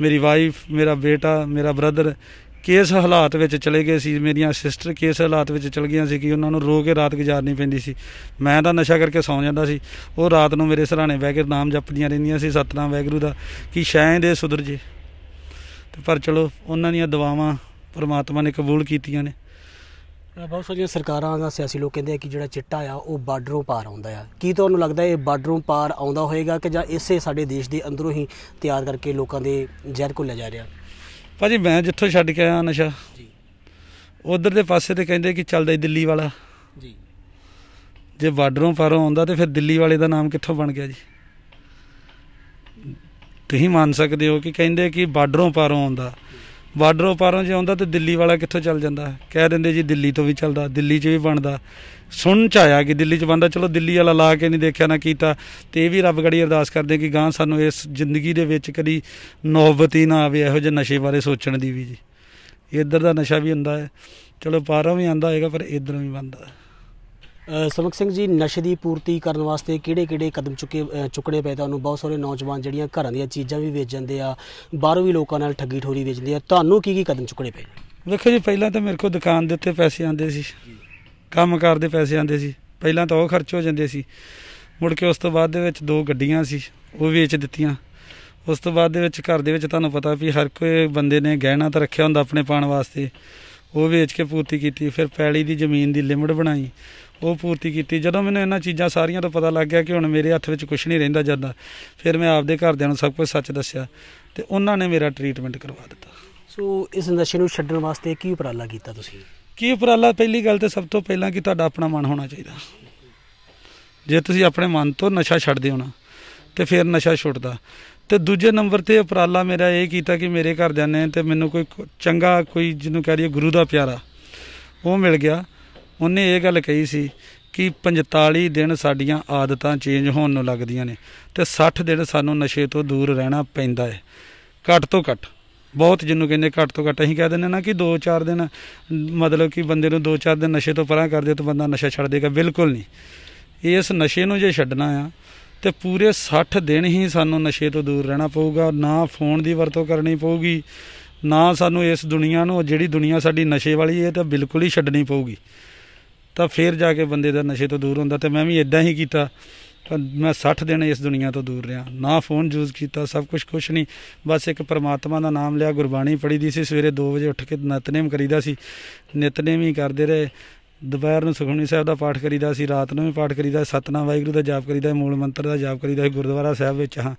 ਮੇਰੀ ਵਾਈਫ ਮੇਰਾ ਬੇਟਾ, ਮੇਰਾ ਬ੍ਰਦਰ ਕਿਸ ਹਾਲਾਤ ਵਿੱਚ ਚਲੇ ਗਏ ਸੀ? ਮੇਰੀਆਂ ਸਿਸਟਰ ਕਿਸ ਹਾਲਾਤ ਵਿੱਚ ਚਲ ਗਈਆਂ ਸੀ ਕਿ ਉਹਨਾਂ ਨੂੰ ਰੋ ਕੇ ਰਾਤ ਗੁਜ਼ਾਰਨੀ ਪੈਂਦੀ ਸੀ? ਮੈਂ ਤਾਂ ਨਸ਼ਾ ਕਰਕੇ ਸੌਂ ਜਾਂਦਾ ਸੀ। ਉਹ ਰਾਤ ਨੂੰ ਮੇਰੇ ਸਰਾਣੇ ਬਹਿ ਕੇ ਨਾਮ ਜਪਦੀਆਂ ਰਹਿੰਦੀਆਂ ਸੀ, ਸਤਨਾਮ ਵਾਹਿਗੁਰੂ ਦਾ। ਕਿ ਸ਼ਾਇਦ ਇਹ ਸੁਧਰ ਜੇ? ਤੇ ਪਰ ਚਲੋ, ਉਹਨਾਂ ਦੀਆਂ ਦੁਆਵਾਂ ਪਰਮਾਤਮਾ ਨੇ ਕਬੂਲ ਕੀਤੀਆਂ ਨੇ। ਬਹੁਤ ਸਾਰੀਆਂ ਸਰਕਾਰਾਂ ਦਾ ਸਿਆਸੀ ਲੋਕ ਕਹਿੰਦੇ ਆ ਕਿ ਜਿਹੜਾ ਚਿੱਟਾ ਆ ਉਹ ਬਾਰਡਰੋਂ ਪਾਰ ਆਉਂਦਾ ਆ। ਕੀ ਤੁਹਾਨੂੰ ਲੱਗਦਾ ਇਹ ਬਾਰਡਰੋਂ ਪਾਰ ਆਉਂਦਾ ਹੋਏਗਾ ਕਿ ਜਾਂ ਇਸੇ ਸਾਡੇ ਦੇਸ਼ ਦੇ ਅੰਦਰੋਂ ਹੀ ਤਿਆਰ ਕਰਕੇ ਲੋਕਾਂ ਦੇ ਜ਼ਹਿਰ ਘੁਲਿਆ ਜਾ ਰਿਹਾ? ਭਾਜੀ ਮੈਂ ਜਿੱਥੋਂ ਛੱਡ ਕੇ ਆਇਆ ਨਸ਼ਾ ਜੀ। ਉਧਰ ਦੇ ਪਾਸੇ ਤੇ ਕਹਿੰਦੇ ਕਿ ਚੱਲਦਾ ਦਿੱਲੀ ਵਾਲਾ। ਜੀ। ਜੇ ਬਾਰਡਰੋਂ ਪਾਰੋਂ ਆਉਂਦਾ ਤੇ ਫਿਰ ਦਿੱਲੀ ਵਾਲੇ ਦਾ ਨਾਮ ਕਿੱਥੋਂ ਬਣ ਗਿਆ ਜੀ? ਤੁਸੀਂ ਮੰਨ ਸਕਦੇ ਹੋ ਕਿ ਕਹਿੰਦੇ ਕਿ ਬਾਰਡਰੋਂ ਪਾਰੋਂ ਆਉਂਦਾ। ਬਾਰਡਰੋਂ ਪਾਰੋਂ ਜੇ ਆਉਂਦਾ ਤੇ ਦਿੱਲੀ ਵਾਲਾ ਕਿੱਥੋਂ ਚੱਲ ਜਾਂਦਾ? ਕਹਿ ਦਿੰਦੇ ਜੀ ਦਿੱਲੀ ਤੋਂ ਵੀ ਚੱਲਦਾ, ਦਿੱਲੀ 'ਚ ਵੀ ਬਣਦਾ। ਸੁਣ ਚ ਆਇਆ ਕਿ ਦਿੱਲੀ 'ਚ ਬਣਦਾ। ਚਲੋ ਦਿੱਲੀ ਵਾਲਾ ਲਾ ਕੇ ਨਹੀਂ ਦੇਖਿਆ, ਨਾ ਕੀਤਾ। ਤੇ ਇਹ ਵੀ ਰੱਬ ਗੜੀ ਅਰਦਾਸ ਕਰਦੇ ਕਿ ਗਾਂ ਸਾਨੂੰ ਇਸ ਜ਼ਿੰਦਗੀ ਦੇ ਵਿੱਚ ਕਦੀ ਨੌਬਤ ਹੀ ਨਾ ਆਵੇ, ਇਹੋ ਜਿਹੇ ਨਸ਼ੇ ਬਾਰੇ ਸੋਚਣ ਦੀ ਵੀ ਜੀ। ਇੱਧਰ ਦਾ ਨਸ਼ਾ ਵੀ ਹੁੰਦਾ ਹੈ। ਚਲੋ ਪਾਰੋਂ ਵੀ ਆਂਦਾ ਹੋਏਗਾ, ਪਰ ਇੱਧਰੋਂ ਵੀ ਬਣਦਾ। ਸਮਕ ਸਿੰਘ ਜੀ, ਨਸ਼ੇ ਦੀ ਪੂਰਤੀ ਕਰਨ ਵਾਸਤੇ ਕਿਹੜੇ-ਕਿਹੜੇ ਕਦਮ ਚੁੱਕੇ ਚੁੱਕਣੇ ਪਏ? ਤੁਹਾਨੂੰ ਬਹੁਤ ਸਾਰੇ ਨੌਜਵਾਨ ਜਿਹੜੀਆਂ ਘਰਾਂ ਦੀਆਂ ਚੀਜ਼ਾਂ ਵੀ ਵੇਚ ਜਾਂਦੇ ਆ, ਬਾਹਰੋਂ ਵੀ ਲੋਕਾਂ ਨਾਲ ਠੱਗੀ ਠੋਰੀ ਵੇਚਦੇ ਆ। ਤੁਹਾਨੂੰ ਕੀ ਕੀ ਕਦਮ ਚੁੱਕਣੇ ਪਏ? ਵੇਖੋ ਜੀ, ਪਹਿਲਾਂ ਤਾਂ ਮੇਰੇ ਕੋਲ ਦੁਕਾਨ ਦੇ ਉੱਤੇ ਪੈਸੇ ਆਉਂਦੇ ਸੀ। ਕੰਮਕਾਰ ਦੇ ਪੈਸੇ ਆਉਂਦੇ ਸੀ। ਪਹਿਲਾਂ ਤਾਂ ਉਹ ਖਰਚ ਹੋ ਜਾਂਦੇ ਸੀ। ਮੁੜ ਕੇ ਉਸ ਤੋਂ ਬਾਅਦ ਦੇ ਵਿੱਚ ਦੋ ਗੱਡੀਆਂ ਸੀ, ਉਹ ਵੇਚ ਦਿੱਤੀਆਂ। ਉਸ ਤੋਂ ਬਾਅਦ ਦੇ ਵਿੱਚ ਘਰ ਦੇ ਵਿੱਚ ਤੁਹਾਨੂੰ ਪਤਾ ਵੀ ਹਰ ਕੋਈ ਬੰਦੇ ਨੇ ਗਹਿਣਾ ਤਾਂ ਰੱਖਿਆ ਹੁੰਦਾ ਆਪਣੇ ਪਾਣ ਵਾਸਤੇ। ਉਹ ਵੇਚ ਕੇ ਪੂਰਤੀ ਕੀਤੀ, ਫਿਰ ਪੈਲੀ ਦੀ ਜ਼ਮੀਨ ਦੀ ਲਿਮਟ ਬਣਾਈ। ਉਹ ਪੂਰਤੀ ਕੀਤੀ। ਜਦੋਂ ਮੈਨੂੰ ਇਹਨਾਂ ਚੀਜ਼ਾਂ ਸਾਰੀਆਂ ਤੋਂ ਪਤਾ ਲੱਗ ਗਿਆ ਕਿ ਹੁਣ ਮੇਰੇ ਹੱਥ ਵਿੱਚ ਕੁਝ ਨਹੀਂ ਰਹਿੰਦਾ ਜਾਂਦਾ ਫਿਰ ਮੈਂ ਆਪਦੇ ਘਰਦਿਆਂ ਨੂੰ ਸਭ ਕੁਝ ਸੱਚ ਦੱਸਿਆ ਤੇ ਉਹਨਾਂ ਨੇ ਮੇਰਾ ਟ੍ਰੀਟਮੈਂਟ ਕਰਵਾ ਦਿੱਤਾ। ਸੋ ਇਸ ਨਸ਼ੇ ਨੂੰ ਛੱਡਣ ਵਾਸਤੇ ਕੀ ਉਪਰਾਲਾ ਕੀਤਾ ਤੁਸੀਂ? ਕੀ ਉਪਰਾਲਾ? ਪਹਿਲੀ ਗੱਲ ਤੇ ਸਭ ਤੋਂ ਪਹਿਲਾਂ ਕਿ ਤੁਹਾਡਾ ਆਪਣਾ ਮਨ ਹੋਣਾ ਚਾਹੀਦਾ। ਜੇ ਤੁਸੀਂ ਆਪਣੇ ਮਨ ਤੋਂ ਨਸ਼ਾ ਛੱਡਦੇ ਹੋ ਨਾ ਤੇ ਫਿਰ ਨਸ਼ਾ ਛੁੱਟਦਾ। ਤੇ ਦੂਜੇ ਨੰਬਰ ਤੇ ਉਪਰਾਲਾ ਮੇਰਾ ਇਹ ਕੀਤਾ ਕਿ ਮੇਰੇ ਘਰਦਿਆਂ ਨੇ ਤੇ ਮੈਨੂੰ ਕੋਈ ਚੰਗਾ ਕੋਈ ਜਿਹਨੂੰ ਕਹਿ ਦਈਏ ਗੁਰੂ ਦਾ ਪਿਆਰਾ ਉਹ ਮਿਲ ਗਿਆ। ਉਹਨੇ ਇਹ ਗੱਲ ਕਹੀ ਸੀ ਕਿ 45 ਦਿਨ ਸਾਡੀਆਂ ਆਦਤਾਂ ਚੇਂਜ ਹੋਣ ਨੂੰ ਲੱਗਦੀਆਂ ਨੇ ਤੇ 60 ਦਿਨ ਸਾਨੂੰ ਨਸ਼ੇ ਤੋਂ ਦੂਰ ਰਹਿਣਾ ਪੈਂਦਾ ਹੈ। ਘੱਟ ਤੋਂ ਘੱਟ। ਬਹੁਤ ਜਿਹਨੂੰ ਕਹਿੰਦੇ ਘੱਟ ਤੋਂ ਘੱਟ ਅਸੀਂ ਕਹਿ ਦਿੰਦੇ ਨਾ ਕਿ 2-4 ਦਿਨ, ਮਤਲਬ ਕਿ ਬੰਦੇ ਨੂੰ 2-4 ਦਿਨ ਨਸ਼ੇ ਤੋਂ ਪਰਾਂ ਕਰ ਦਿਓ ਤਾਂ ਬੰਦਾ ਨਸ਼ਾ ਛੱਡ ਦੇਗਾ, ਬਿਲਕੁਲ ਨਹੀਂ। ਇਸ ਨਸ਼ੇ ਨੂੰ ਜੇ ਛੱਡਣਾ ਆ, ਤੇ ਪੂਰੇ 60 ਦਿਨ ਹੀ ਸਾਨੂੰ ਨਸ਼ੇ ਤੋਂ ਦੂਰ ਰਹਿਣਾ ਪਊਗਾ, ਨਾ ਫੋਨ ਦੀ ਵਰਤੋਂ ਕਰਨੀ ਪਊਗੀ, ਨਾ ਸਾਨੂੰ ਇਸ ਦੁਨੀਆ ਨੂੰ, ਜਿਹੜੀ ਦੁਨੀਆ ਸਾਡੀ ਨਸ਼ੇ ਵਾਲੀ ਹੈ ਤਾਂ ਬਿਲਕੁਲ ਹੀ ਛੱਡਣੀ ਪਊਗੀ। ਤਾਂ ਫੇਰ ਜਾ ਕੇ ਬੰਦੇ ਦਾ ਨਸ਼ੇ ਤੋਂ ਦੂਰ ਹੁੰਦਾ ਤੇ ਮੈਂ ਵੀ ਇਦਾਂ ਹੀ ਕੀਤਾ। ਮੈਂ 60 ਦਿਨ ਇਸ ਦੁਨੀਆ ਤੋਂ ਦੂਰ ਰਿਹਾ। ਨਾ ਫੋਨ ਯੂਜ਼ ਕੀਤਾ, ਸਭ ਕੁਝ ਕੁਛ ਨਹੀਂ। ਬਸ ਇੱਕ ਪਰਮਾਤਮਾ ਦਾ ਨਾਮ ਲਿਆ, ਗੁਰਬਾਣੀ ਪੜ੍ਹੀ ਦੀ ਸੀ। ਸਵੇਰੇ 2 ਵਜੇ ਉੱਠ ਕੇ ਨਿਤਨੇਮ ਕਰੀਦਾ ਸੀ। ਨਿਤਨੇਮ ਹੀ ਕਰਦੇ ਰਹੇ। ਦੁਪਹਿਰ ਨੂੰ ਸੁਖਮਨੀ ਸਾਹਿਬ ਦਾ ਪਾਠ ਕਰੀਦਾ ਸੀ ਰਾਤ ਨੂੰ ਵੀ ਪਾਠ ਕਰੀਦਾ ਸਤਨਾਮ ਵਾਹਿਗੁਰੂ ਦਾ ਜਾਪ ਕਰੀਦਾ ਮੂਲ ਮੰਤਰ ਦਾ ਜਾਪ ਕਰੀਦਾ ਗੁਰਦੁਆਰਾ ਸਾਹਿਬ ਵਿੱਚ ਹਾਂ।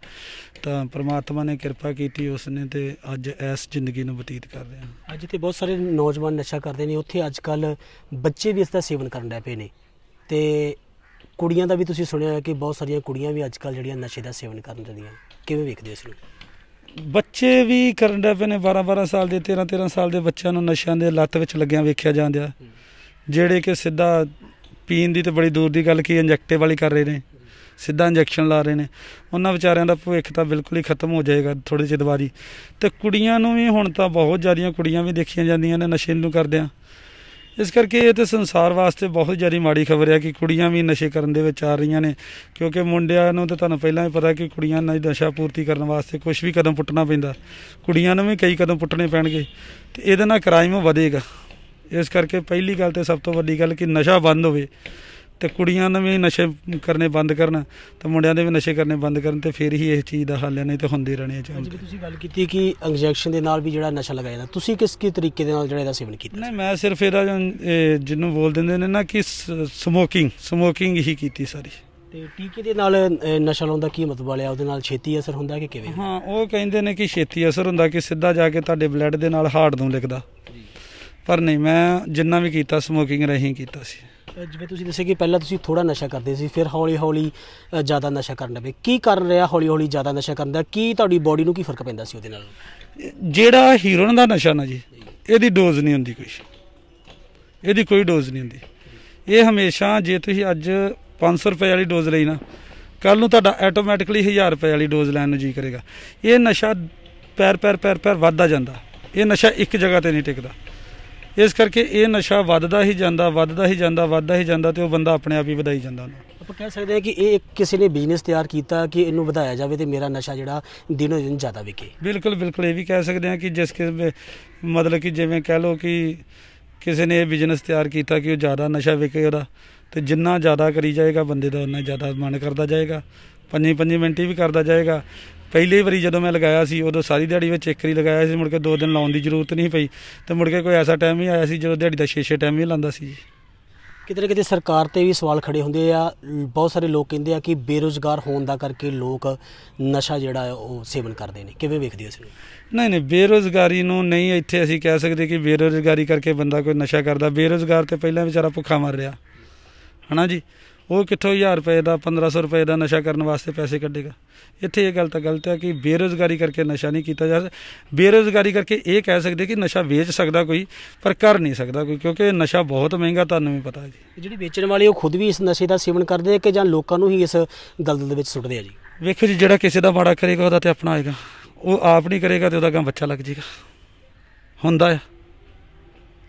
ਤਾਂ ਪ੍ਰਮਾਤਮਾ ਨੇ ਕਿਰਪਾ ਕੀਤੀ ਉਸ ਨੇ ਤੇ ਅੱਜ ਇਸ ਜ਼ਿੰਦਗੀ ਨੂੰ ਬਤੀਤ ਕਰ ਰਹੇ। ਹਾਂ ਅੱਜ ਤੇ ਬਹੁਤ ਸਾਰੇ ਨੌਜਵਾਨ ਨਸ਼ਾ ਕਰਦੇ ਨੇ ਉੱਥੇ ਅੱਜ ਕੱਲ ਬੱਚੇ ਵੀ ਇਸ ਦਾ ਸੇਵਨ ਕਰਨ ਲੱਗ ਪਏ ਨੇ। ਤੇ ਕੁੜੀਆਂ ਦਾ ਵੀ ਤੁਸੀਂ ਸੁਣਿਆ ਹੈ ਕਿ ਬਹੁਤ ਸਾਰੀਆਂ ਕੁੜੀਆਂ ਵੀ ਅੱਜ ਕੱਲ ਜਿਹੜੀਆਂ ਨਸ਼ੇ ਦਾ ਸੇਵਨ ਕਰਨ ਜਾਂਦੀਆਂ। ਕਿਵੇਂ ਵੇਖਦੇ ਹੋ ਇਸ ਨੂੰ? ਬੱਚੇ ਵੀ ਕਰਨ ਦੇ ਪਏ ਨੇ 12 12 ਸਾਲ ਦੇ 13 13 ਸਾਲ ਦੇ ਬੱਚਿਆਂ ਨੂੰ ਨਸ਼ਿਆਂ ਦੇ ਲੱਤ ਵਿੱਚ ਲੱਗਿਆਂ ਵੇਖਿਆ ਜਾਂਦਿਆ ਜਿਹੜੇ ਕਿ ਸਿੱਧਾ ਪੀਣ ਦੀ ਤੇ ਬੜੀ ਦੂਰ ਦੀ ਗੱਲ ਕੀ ਇੰਜੈਕਟਿਵ ਵਾਲੀ ਕਰ ਰਹੇ ਨੇ, ਸਿੱਧਾ ਇੰਜੈਕਸ਼ਨ ਲਾ ਰਹੇ ਨੇ, ਉਹਨਾਂ ਵਿਚਾਰਿਆਂ ਦਾ ਭਵਿੱਖ ਤਾਂ ਬਿਲਕੁਲ ਹੀ ਖਤਮ ਹੋ ਜਾਏਗਾ ਥੋੜੇ ਚਿਰ ਬਾਅਦ ਹੀ ਤੇ ਕੁੜੀਆਂ ਨੂੰ ਵੀ ਹੁਣ ਤਾਂ ਬਹੁਤ ਜ਼ਿਆਦੀਆਂ ਕੁੜੀਆਂ ਵੀ ਦੇਖੀਆਂ ਜਾਂਦੀਆਂ ਨੇ ਨਸ਼ੇ ਨੂੰ ਕਰਦਿਆਂ। ਇਸ ਕਰਕੇ ਇਹ ਤੇ ਸੰਸਾਰ ਵਾਸਤੇ ਬਹੁਤ ਜ਼ਿਆਦਾ ਮਾੜੀ ਖਬਰ ਹੈ ਕਿ ਕੁੜੀਆਂ ਵੀ ਨਸ਼ੇ ਕਰਨ ਦੇ ਵਿੱਚ ਆ ਰਹੀਆਂ ਨੇ, ਕਿਉਂਕਿ ਮੁੰਡਿਆਂ ਨੂੰ ਤਾਂ ਤੁਹਾਨੂੰ ਪਹਿਲਾਂ ਹੀ ਪਤਾ ਕਿ ਕੁੜੀਆਂ ਨਾਲ ਨਸ਼ਾ ਪੂਰਤੀ ਕਰਨ ਵਾਸਤੇ ਕੁਝ ਵੀ ਕਦਮ ਪੁੱਟਣਾ ਪੈਂਦਾ। ਕੁੜੀਆਂ ਨੂੰ ਵੀ ਕਈ ਕਦਮ ਪੁੱਟਣੇ ਪੈਣਗੇ ਤੇ ਇਹਦੇ ਨਾਲ ਕ੍ਰਾਈਮ ਵਧੇਗਾ। ਇਸ ਕਰਕੇ ਪਹਿਲੀ ਗੱਲ ਤੇ ਸਭ ਤੋਂ ਵੱਡੀ ਗੱਲ ਕਿ ਨਸ਼ਾ ਬੰਦ ਹੋਵੇ ਤੇ ਕੁੜੀਆਂ ਨੂੰ ਵੀ ਨਸ਼ੇ ਕਰਨੇ ਬੰਦ ਕਰਨ ਤੇ ਮੁੰਡਿਆਂ ਦੇ ਵੀ ਨਸ਼ੇ ਕਰਨੇ ਬੰਦ ਕਰਨ ਤੇ ਫਿਰ ਹੀ ਇਸ ਚੀਜ਼ ਦਾ ਹੱਲ ਹੈ ਨਹੀਂ ਤੇ ਹੁੰਦੇ ਰਹਿਣੇ ਚਾਹੀਦੇ ਤੁਸੀਂ ਗੱਲ ਕੀਤੀ ਕਿ ਇੰਜੈਕਸ਼ਨ ਦੇ ਨਾਲ ਵੀ ਜਿਹੜਾ ਨਸ਼ਾ ਲਗਾਇਆ ਜਾਂਦਾ। ਤੁਸੀਂ ਕਿਸ ਕੀ ਤਰੀਕੇ ਦੇ ਨਾਲ ਜਿਹੜਾ ਇਹਦਾ ਸੇਵਨ ਕੀਤਾ? ਨਹੀਂ ਮੈਂ ਸਿਰਫ ਇਹਦਾ ਇਹ ਜਿਹਨੂੰ ਬੋਲ ਦਿੰਦੇ ਨੇ ਨਾ ਕਿ ਸਮੋਕਿੰਗ ਸਮੋਕਿੰਗ ਹੀ ਕੀਤੀ ਸਾਰੀ। ਤੇ ਟੀਕੇ ਦੇ ਨਾਲ ਨਸ਼ਾ ਲਾਉਣ ਦਾ ਕੀ ਮਤਲਬ ਵਾਲਿਆ? ਉਹਦੇ ਨਾਲ ਛੇਤੀ ਅਸਰ ਹੁੰਦਾ ਕਿ ਕਿਵੇਂ ਹਾਂ ਉਹ ਕਹਿੰਦੇ ਨੇ ਕਿ ਛੇਤੀ ਅਸਰ ਹੁੰਦਾ ਕਿ ਸਿੱਧਾ ਜਾ ਕੇ ਤੁਹਾਡੇ ਬਲੱਡ ਦੇ ਨਾਲ ਹਾਰਟ ਨੂੰ ਲਿਖਦਾ। ਪਰ ਨਹੀਂ ਮੈਂ ਜਿੰਨਾ ਵੀ ਕੀਤਾ ਸਮੋਕਿੰਗ ਰਹੀ ਕੀਤਾ ਸੀ। ਜਿਵੇਂ ਤੁਸੀਂ ਦੱਸਿਆ ਕਿ ਪਹਿਲਾਂ ਤੁਸੀਂ ਥੋੜਾ ਨਸ਼ਾ ਕਰਦੇ ਸੀ ਫਿਰ ਹੌਲੀ ਹੌਲੀ ਅਹ, ਜ਼ਿਆਦਾ ਨਸ਼ਾ ਕਰਨ ਲੱਗੇ। ਕੀ ਕਾਰਨ ਰਿਹਾ ਹੌਲੀ ਹੌਲੀ ਜ਼ਿਆਦਾ ਨਸ਼ਾ ਕਰਨ ਦਾ? ਕੀ ਤੁਹਾਡੀ ਬਾਡੀ ਨੂੰ ਕੀ ਫ਼ਰਕ ਪੈਂਦਾ ਸੀ ਉਹਦੇ ਨਾਲ? ਜਿਹੜਾ ਹੀਰੋਇਨ ਦਾ ਨਸ਼ਾ ਨਾ ਜੀ ਇਹਦੀ ਡੋਜ਼ ਨਹੀਂ ਹੁੰਦੀ ਕੋਈ। ਇਹਦੀ ਕੋਈ ਡੋਜ਼ ਨਹੀਂ ਹੁੰਦੀ। ਇਹ ਹਮੇਸ਼ਾ ਜੇ ਤੁਸੀਂ ਅੱਜ 500 ਰੁਪਏ ਵਾਲੀ ਡੋਜ਼ ਲਈ ਨਾ ਕੱਲ ਨੂੰ ਤੁਹਾਡਾ ਆਟੋਮੈਟਿਕਲੀ 1000 ਰੁਪਏ ਵਾਲੀ ਡੋਜ਼ ਲੈਣ ਨੂੰ ਜੀ ਕਰੇਗਾ। ਇਹ ਨਸ਼ਾ ਪੈਰ ਪੈਰ ਪੈਰ ਪੈਰ ਵੱਧਦਾ ਜਾਂਦਾ। ਇਹ ਨਸ਼ਾ ਇੱਕ ਜਗ੍ਹਾ ਤੇ ਨਹੀਂ ਟਿਕਦਾ। ਇਸ ਕਰਕੇ ਇਹ ਨਸ਼ਾ ਵੱਧਦਾ ਹੀ ਜਾਂਦਾ ਵੱਧਦਾ ਹੀ ਜਾਂਦਾ ਵੱਧਦਾ ਹੀ ਜਾਂਦਾ ਤੇ ਉਹ ਬੰਦਾ ਆਪਣੇ ਆਪ ਹੀ ਵਧਾਈ ਜਾਂਦਾ ਆਪਾਂ ਕਹਿ ਸਕਦੇ ਹਾਂ ਕਿ ਇਹ ਕਿਸੇ ਨੇ ਬਿਜ਼ਨਸ ਤਿਆਰ ਕੀਤਾ ਕਿ ਇਹਨੂੰ ਵਧਾਇਆ ਜਾਵੇ ਤੇ ਮੇਰਾ ਨਸ਼ਾ ਜਿਹੜਾ ਦਿਨੋ ਦਿਨ ਜ਼ਿਆਦਾ ਵਿਕੇ। ਬਿਲਕੁਲ ਬਿਲਕੁਲ ਇਹ ਵੀ ਕਹਿ ਸਕਦੇ ਹਾਂ ਕਿ ਜਿਸ ਕਿਸੇ ਮਤਲਬ ਕਿ ਜਿਵੇਂ ਕਹਿ ਲਓ ਕਿ ਕਿਸੇ ਨੇ ਇਹ ਬਿਜ਼ਨਸ ਤਿਆਰ ਕੀਤਾ ਕਿ ਉਹ ਜ਼ਿਆਦਾ ਨਸ਼ਾ ਵਿਕੇ ਉਹਦਾ ਤੇ ਜਿੰਨਾ ਜ਼ਿਆਦਾ ਕਰੀ ਜਾਏਗਾ ਬੰਦੇ ਦਾ ਉਨਾ ਜ਼ਿਆਦਾ ਮਨ ਕਰਦਾ ਜਾਏਗਾ। ਪੰਜੀ ਪੰਜੀ ਮਿੰਟ ਵੀ ਕਰਦਾ ਜਾਏਗਾ। ਪਹਿਲੀ ਵਾਰੀ ਜਦੋਂ ਮੈਂ ਲਗਾਇਆ ਸੀ ਉਦੋਂ ਸਾਰੀ ਦਿਹਾੜੀ ਵਿੱਚ ਇੱਕ ਵਾਰੀ ਲਗਾਇਆ ਸੀ ਮੁੜ ਕੇ ਦੋ ਦਿਨ ਲਾਉਣ ਦੀ ਜ਼ਰੂਰਤ ਨਹੀਂ ਪਈ। ਤੇ ਮੁੜ ਕੇ ਕੋਈ ਐਸਾ ਟਾਈਮ ਹੀ ਆਇਆ ਸੀ ਜਦੋਂ ਦਿਹਾੜੀ ਦਾ 6-6 ਟਾਈਮ ਹੀ ਲਾਉਂਦਾ ਸੀ ਜੀ। ਕਿਤੇ ਨਾ ਕਿਤੇ ਸਰਕਾਰ ਤੇ ਵੀ ਸਵਾਲ ਖੜੇ ਹੁੰਦੇ ਆ। ਬਹੁਤ ਸਾਰੇ ਲੋਕ ਕਹਿੰਦੇ ਆ ਕਿ ਬੇਰੋਜ਼ਗਾਰ ਹੋਣ ਦਾ ਕਰਕੇ ਲੋਕ ਨਸ਼ਾ ਜਿਹੜਾ ਉਹ ਸੇਵਨ ਕਰਦੇ ਨੇ। ਕਿਵੇਂ ਵੇਖਦੇ ਹੋ ਇਸ ਨੂੰ? ਨਹੀਂ ਨਹੀਂ ਬੇਰੋਜ਼ਗਾਰੀ ਨੂੰ ਨਹੀਂ ਇੱਥੇ ਅਸੀਂ ਕਹਿ ਸਕਦੇ ਕਿ ਬੇਰੋਜ਼ਗਾਰੀ ਕਰਕੇ ਬੰਦਾ ਕੋਈ ਨਸ਼ਾ ਕਰਦਾ। ਬੇਰੋਜ਼ਗਾਰ ਤੇ ਪਹਿਲਾਂ ਵਿਚਾਰਾ ਭੁੱਖਾ ਮਰ ਰਿਹਾ। ਹਨਾ ਜੀ? ਉਹ ਕਿੱਥੋਂ 1000 ਰੁਪਏ ਦਾ 1500 ਰੁਪਏ ਦਾ ਨਸ਼ਾ ਕਰਨ ਵਾਸਤੇ ਪੈਸੇ ਕੱਢੇਗਾ? ਇੱਥੇ ਇਹ ਗੱਲ ਤਾਂ ਗਲਤ ਹੈ ਕਿ ਬੇਰੋਜ਼ਗਾਰੀ ਕਰਕੇ ਨਸ਼ਾ ਨਹੀਂ ਕੀਤਾ ਜਾ ਸਕਦਾ। ਬੇਰੋਜ਼ਗਾਰੀ ਕਰਕੇ ਇਹ ਕਹਿ ਸਕਦੇ ਕਿ ਨਸ਼ਾ ਵੇਚ ਸਕਦਾ ਕੋਈ ਪਰ ਕਰ ਨਹੀਂ ਸਕਦਾ ਕੋਈ ਕਿਉਂਕਿ ਨਸ਼ਾ ਬਹੁਤ ਮਹਿੰਗਾ ਤੁਹਾਨੂੰ ਵੀ ਪਤਾ ਹੈ ਜੀ। ਜਿਹੜੀ ਵੇਚਣ ਵਾਲੇ ਉਹ ਖੁਦ ਵੀ ਇਸ ਨਸ਼ੇ ਦਾ ਸੇਵਨ ਕਰਦੇ ਆ ਕਿ ਜਾਂ ਲੋਕਾਂ ਨੂੰ ਹੀ ਇਸ ਦਲਦਲ ਦੇ ਵਿੱਚ ਸੁੱਟਦੇ ਆ ਜੀ? ਵੇਖੋ ਜੀ ਜਿਹੜਾ ਕਿਸੇ ਦਾ ਮਾੜਾ ਕਰੇਗਾ ਉਹਦਾ ਤੇ ਆਪਣਾ ਆਏਗਾ ਉਹ ਆਪ ਨਹੀਂ ਕਰੇਗਾ ਤੇ ਉਹਦਾ ਗਾਂ ਬੱਚਾ ਲੱਗ ਜਾਏਗਾ ਹੁੰਦਾ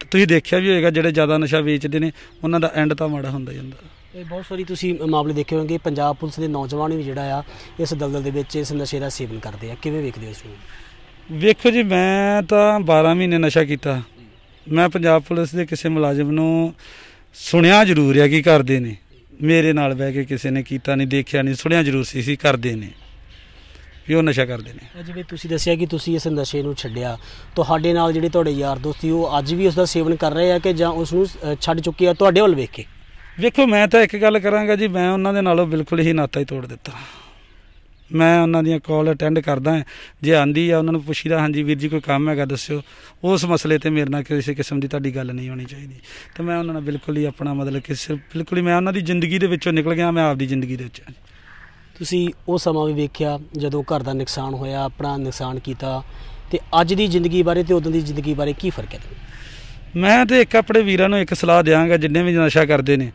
ਤੇ ਤੁਸੀਂ ਦੇਖਿਆ ਵੀ ਹੋਏਗਾ ਜਿਹੜੇ ਜ਼ਿਆਦਾ ਨਸ਼ਾ ਵੇਚਦੇ ਨੇ ਉਹਨਾਂ ਦਾ ਐਂਡ ਤਾਂ ਮਾੜਾ ਹੁੰਦਾ ਹੀ ਹੁੰਦਾ। ਇਹ ਬਹੁਤ ਸਾਰੀ ਤੁਸੀਂ ਮਾਮਲੇ ਦੇਖੇ ਹੋਣਗੇ ਪੰਜਾਬ ਪੁਲਿਸ ਦੇ ਨੌਜਵਾਨ ਵੀ ਜਿਹੜਾ ਆ ਇਸ ਦਲਦਲ ਦੇ ਵਿੱਚ ਇਸ ਨਸ਼ੇ ਦਾ ਸੇਵਨ ਕਰਦੇ ਆ। ਕਿਵੇਂ ਵੇਖਦੇ ਹੋ ਇਸ ਨੂੰ? ਵੇਖੋ ਜੀ ਮੈਂ ਤਾਂ 12 ਮਹੀਨੇ ਨਸ਼ਾ ਕੀਤਾ। ਮੈਂ ਪੰਜਾਬ ਪੁਲਿਸ ਦੇ ਕਿਸੇ ਮੁਲਾਜ਼ਮ ਨੂੰ ਸੁਣਿਆ ਜ਼ਰੂਰ ਹੈ ਕਿ ਕਰਦੇ ਨੇ। ਮੇਰੇ ਨਾਲ ਬਹਿ ਕੇ ਕਿਸੇ ਨੇ ਕੀਤਾ ਨਹੀਂ ਦੇਖਿਆ ਨਹੀਂ ਸੁਣਿਆ ਜ਼ਰੂਰ ਸੀ ਸੀ ਕਰਦੇ ਨੇ। ਵੀ ਉਹ ਨਸ਼ਾ ਕਰਦੇ ਨੇ। ਜਿਵੇਂ ਤੁਸੀਂ ਦੱਸਿਆ ਕਿ ਤੁਸੀਂ ਇਸ ਨਸ਼ੇ ਨੂੰ ਛੱਡਿਆ। ਤੁਹਾਡੇ ਨਾਲ ਜਿਹੜੇ ਤੁਹਾਡੇ ਯਾਰ ਦੋਸਤ ਸੀ ਉਹ ਅੱਜ ਵੀ ਉਸ ਦਾ ਸੇਵਨ ਕਰ ਰਹੇ ਆ ਕਿ ਜਾਂ ਉਸ ਨੂੰ ਛੱਡ ਚੁੱਕੇ ਆ? ਤੁਹਾਡੇ ਵੱਲ ਵੇਖ ਕੇ। ਵੇਖੋ ਮੈਂ ਤਾਂ ਇੱਕ ਗੱਲ ਕਰਾਂਗਾ ਜੀ, ਮੈਂ ਉਹਨਾਂ ਦੇ ਨਾਲੋਂ ਬਿਲਕੁਲ ਹੀ ਨਾਤਾ ਹੀ ਤੋੜ ਦਿੱਤਾ। ਮੈਂ ਉਹਨਾਂ ਦੀਆਂ ਕਾਲ ਅਟੈਂਡ ਕਰਦਾ ਜੇ ਆਂਦੀ ਆ, ਉਹਨਾਂ ਨੂੰ ਪੁੱਛੀਦਾ, ਹਾਂਜੀ ਵੀਰ ਜੀ ਕੋਈ ਕੰਮ ਹੈਗਾ, ਦੱਸਿਓ। ਉਸ ਮਸਲੇ ਤੇ ਮੇਰੇ ਨਾਲ ਕਿਸੇ ਕਿਸਮ ਦੀ ਤੁਹਾਡੀ ਗੱਲ ਨਹੀਂ ਹੋਣੀ ਚਾਹੀਦੀ। ਤੇ ਮੈਂ ਉਹਨਾਂ ਨਾਲ ਬਿਲਕੁਲ ਹੀ ਆਪਣਾ ਮਤਲਬ ਕਿ ਸਿਰਫ, ਬਿਲਕੁਲ ਹੀ ਮੈਂ ਉਹਨਾਂ ਦੀ ਜ਼ਿੰਦਗੀ ਦੇ ਵਿੱਚੋਂ ਨਿਕਲ ਗਿਆ, ਮੈਂ ਆਪਦੀ ਜ਼ਿੰਦਗੀ ਦੇ ਵਿੱਚ। ਤੁਸੀਂ ਉਹ ਸਮਾਂ ਵੀ ਵੇਖਿਆ, ਜਦੋਂ ਘਰ ਦਾ ਨੁਕਸਾਨ ਹੋਇਆ, ਆਪਣਾ ਨੁਕਸਾਨ ਕੀਤਾ। ਤੇ ਅੱਜ ਦੀ ਜ਼ਿੰਦਗੀ ਬਾਰੇ ਤੇ ਉਦੋਂ ਦੀ ਜ਼ਿੰਦਗੀ ਬਾਰੇ ਕੀ ਫ਼ਰਕ ਹੈ? ਮੈਂ ਤੇ ਇੱਕ ਆਪਣੇ ਵੀਰਾਂ ਨੂੰ ਇੱਕ ਸਲਾਹ ਦਿਆਂਗਾ, ਜਿੰਨੇ ਵੀ ਨਸ਼ਾ ਕਰਦੇ ਨੇ।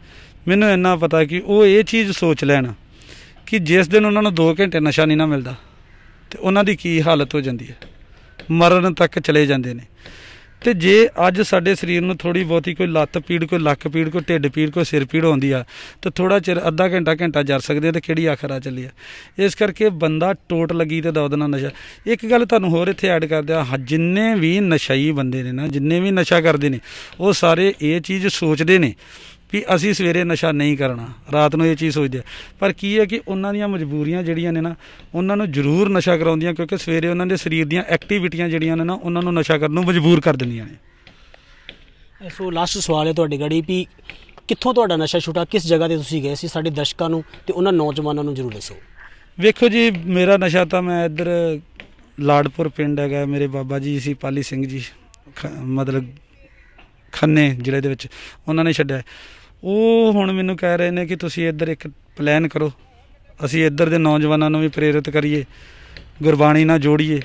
ਮੈਨੂੰ ਇੰਨਾ ਪਤਾ ਕਿ ਉਹ ਇਹ ਚੀਜ਼ ਸੋਚ ਲੈਣ ਕਿ ਜਿਸ ਦਿਨ ਉਹਨਾਂ ਨੂੰ 2 ਘੰਟੇ ਨਸ਼ਾ ਨਹੀਂ ਨਾ ਮਿਲਦਾ, ਤੇ ਉਹਨਾਂ ਦੀ ਕੀ ਹਾਲਤ ਹੋ ਜਾਂਦੀ ਹੈ। ਮਰਨ ਤੱਕ ਚਲੇ ਜਾਂਦੇ ਨੇ। ਤੇ ਜੇ ਅੱਜ ਸਾਡੇ ਸਰੀਰ ਨੂੰ ਥੋੜੀ ਬਹੁਤੀ ਕੋਈ ਲੱਤ ਪੀੜ ਕੋਈ ਲੱਕ ਪੀੜ ਕੋਈ ਢਿੱਡ ਪੀੜ ਕੋਈ ਸਿਰ ਪੀੜ ਹੁੰਦੀ ਆ ਤੇ ਥੋੜਾ ਚਿਰ ਅੱਧਾ ਘੰਟਾ ਘੰਟਾ ਜਰ ਸਕਦੇ ਆ ਤੇ ਕਿਹੜੀ ਆਖਰ ਆ ਚੱਲੀ ਆ। ਇਸ ਕਰਕੇ ਬੰਦਾ ਟੋਟ ਲੱਗੀ ਤੇ ਦੌਦ ਨਾਲ ਨਸ਼ਾ। ਇੱਕ ਗੱਲ ਤੁਹਾਨੂੰ ਹੋਰ ਇੱਥੇ ਐਡ ਕਰਦੇ ਦਿਆਂ ਹਾਂ, ਜਿੰਨੇ ਵੀ ਨਸ਼ਾਈ ਬੰਦੇ ਨੇ ਨਾ ਜਿੰਨੇ ਵੀ ਨਸ਼ਾ ਕਰਦੇ ਨੇ ਉਹ ਸਾਰੇ ਇਹ ਚੀਜ਼ ਸੋਚਦੇ ਨੇ ਵੀ ਅਸੀਂ ਸਵੇਰੇ ਨਸ਼ਾ ਨਹੀਂ ਕਰਨਾ ਰਾਤ ਨੂੰ ਇਹ ਚੀਜ਼ ਸੋਚਦੇ ਆ। ਪਰ ਕੀ ਹੈ ਕਿ ਉਹਨਾਂ ਦੀਆਂ ਮਜਬੂਰੀਆਂ ਜਿਹੜੀਆਂ ਨੇ ਨਾ ਉਹਨਾਂ ਨੂੰ ਜ਼ਰੂਰ ਨਸ਼ਾ ਕਰਾਉਂਦੀਆਂ ਕਿਉਂਕਿ ਸਵੇਰੇ ਉਹਨਾਂ ਦੇ ਸਰੀਰ ਦੀਆਂ ਐਕਟੀਵਿਟੀਆਂ ਜਿਹੜੀਆਂ ਨੇ ਨਾ ਉਹਨਾਂ ਨੂੰ ਨਸ਼ਾ ਕਰਨ ਨੂੰ ਮਜਬੂਰ ਕਰ ਦਿੰਦੀਆਂ ਨੇ। ਸੋ ਲਾਸਟ ਸਵਾਲ ਹੈ ਤੁਹਾਡੀ ਗੜੀ ਵੀ ਕਿੱਥੋਂ ਤੁਹਾਡਾ ਨਸ਼ਾ ਛੁਟਾ ਕਿਸ ਜਗ੍ਹਾ ਤੇ ਤੁਸੀਂ ਗਏ ਸੀ ਸਾਡੇ ਦਰਸ਼ਕਾਂ ਨੂੰ ਤੇ ਉਹਨਾਂ ਨੌਜਵਾਨਾਂ ਨੂੰ ਜ਼ਰੂਰ ਦੱਸੋ। ਵੇਖੋ ਜੀ ਮੇਰਾ ਨਸ਼ਾ ਤਾਂ ਮੈਂ ਇੱਧਰ ਲਾੜਪੁਰ ਪਿੰਡ ਹੈਗਾ ਮੇਰੇ ਬਾਬਾ ਜੀ ਸੀ ਪਾਲੀ ਸਿੰਘ ਜੀ ਮਤਲਬ ਖੰਨੇ ਜ਼ਿਲ੍ਹੇ ਦੇ ਵਿੱਚ ਉਹਨਾਂ ਨੇ ਛੱਡਿਆ। ਉਹ ਹੁਣ ਮੈਨੂੰ ਕਹਿ ਰਹੇ ਨੇ ਕਿ ਤੁਸੀਂ ਇੱਧਰ ਇੱਕ ਪਲਾਨ ਕਰੋ। ਅਸੀਂ ਇੱਧਰ ਦੇ ਨੌਜਵਾਨਾਂ ਨੂੰ ਵੀ ਪ੍ਰੇਰਿਤ ਕਰੀਏ। ਗੁਰਬਾਣੀ ਨਾਲ ਜੋੜੀਏ।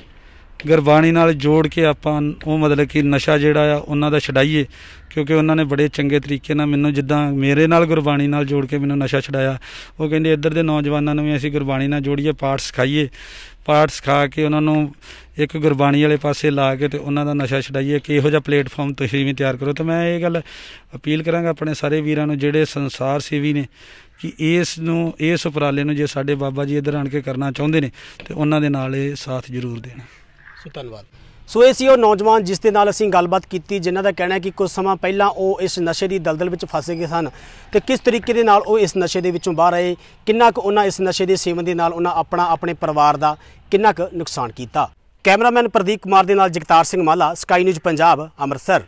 ਗੁਰਬਾਣੀ ਨਾਲ ਜੋੜ ਕੇ ਆਪਾਂ ਉਹ ਮਤਲਬ ਕਿ ਨਸ਼ਾ ਜਿਹੜਾ ਆ, ਉਹਨਾਂ ਦਾ ਛਡਾਈਏ। ਕਿਉਂਕਿ ਉਹਨਾਂ ਨੇ ਬੜੇ ਚੰਗੇ ਤਰੀਕੇ ਨਾਲ ਮੈਨੂੰ ਜਿੱਦਾਂ ਮੇਰੇ ਨਾਲ ਗੁਰਬਾਣੀ ਨਾਲ ਜੋੜ ਕੇ ਮੈਨੂੰ ਨਸ਼ਾ ਛਡਾਇਆ। ਉਹ ਕਹਿੰਦੇ ਇੱਧਰ ਦੇ ਨੌਜਵਾਨਾਂ ਨੂੰ ਵੀ ਅਸੀਂ ਗੁਰਬਾਣੀ ਨਾਲ ਜੋੜੀਏ, ਪਾਠ ਸਿਖਾਈਏ। ਪਾਠ ਸਿਖਾ ਕੇ ਉਹਨਾਂ ਨੂੰ ਇੱਕ ਗੁਰਬਾਣੀ ਵਾਲੇ ਪਾਸੇ ਲਾ ਕੇ ਤੇ ਉਹਨਾਂ ਦਾ ਨਸ਼ਾ ਛਡਾਈਏ ਕਿ ਇਹੋ ਜਿਹਾ ਪਲੇਟਫਾਰਮ ਤੁਸੀਂ ਵੀ ਤਿਆਰ ਕਰੋ। ਤੇ ਮੈਂ ਇਹ ਗੱਲ ਅਪੀਲ ਕਰਾਂਗਾ ਆਪਣੇ ਸਾਰੇ ਵੀਰਾਂ ਨੂੰ, ਜਿਹੜੇ ਸੰਸਾਰ ਸੇਵੀ ਨੇ, ਕਿ ਇਸ ਨੂੰ, ਇਸ ਉਪਰਾਲੇ ਨੂੰ ਜੇ ਸਾਡੇ ਬਾਬਾ ਜੀ ਇੱਧਰ ਆਣ ਕੇ ਕਰਨਾ ਚਾਹੁੰਦੇ ਨੇ, ਤੇ ਉਹਨਾਂ ਦੇ ਨਾਲ ਇਹ ਸਾਥ ਜ਼ਰੂਰ ਦੇਣ। ਸੋ ਧੰਨਵਾਦ। ਸੋ ਇਹ ਸੀ ਉਹ ਨੌਜਵਾਨ ਜਿਸ ਦੇ ਨਾਲ ਅਸੀਂ ਗੱਲਬਾਤ ਕੀਤੀ, ਜਿਨ੍ਹਾਂ ਦਾ ਕਹਿਣਾ ਹੈ ਕਿ ਕੁਝ ਸਮਾਂ ਪਹਿਲਾਂ ਉਹ ਇਸ ਨਸ਼ੇ ਦੀ ਦਲਦਲ ਵਿੱਚ ਫਸੇ ਗਏ ਸਨ। ਤੇ ਕਿਸ ਤਰੀਕੇ ਦੇ ਨਾਲ ਉਹ ਇਸ ਨਸ਼ੇ ਦੇ ਵਿੱਚੋਂ ਬਾਹਰ ਆਏ, ਕਿੰਨਾ ਕੁ ਉਹਨਾਂ ਇਸ ਨਸ਼ੇ ਦੇ ਸੇਵਨ ਦੇ ਨਾਲ ਉਹਨਾਂ ਆਪਣਾ, ਆਪਣੇ ਪਰਿਵਾਰ ਦਾ ਕਿੰਨਾ ਕੁ ਨੁਕਸਾਨ ਕੀਤਾ? ਕੈਮਰਾਮੈਨ ਪ੍ਰਦੀਪ ਕੁਮਾਰ ਦੇ ਨਾਲ ਜਗਤਾਰ ਸਿੰਘ ਮਾਲਾ ਸਕਾਈ ਨਿਊਜ਼ ਪੰਜਾਬ ਅੰਮ੍ਰਿਤਸਰ।